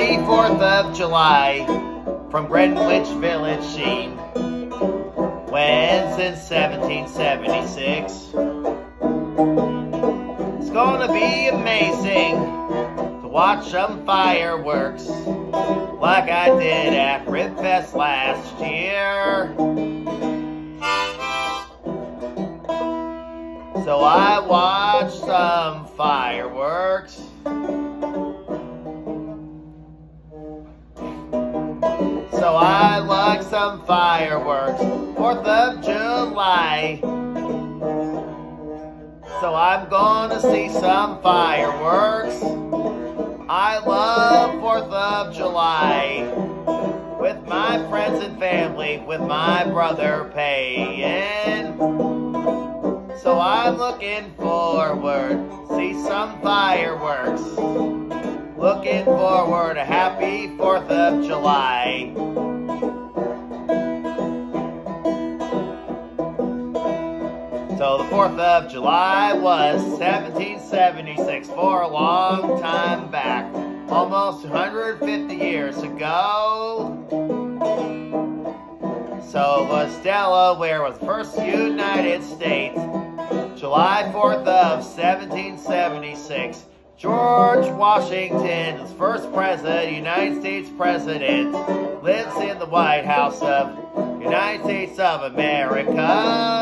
4th of July from Greenwich Village scene. When since 1776. It's gonna be amazing to watch some fireworks like I did at Ribfest last year. So I watched some fireworks. Some fireworks, 4th of July. So I'm gonna see some fireworks. I love 4th of July. With my friends and family, with my brother paying. So I'm looking forward, see some fireworks. Looking forward a happy 4th of July. So the 4th of July was 1776, for a long time back, almost 150 years ago. So was Delaware was the first United States, July 4th of 1776. George Washington is first president, United States president, lives in the White House of United States of America.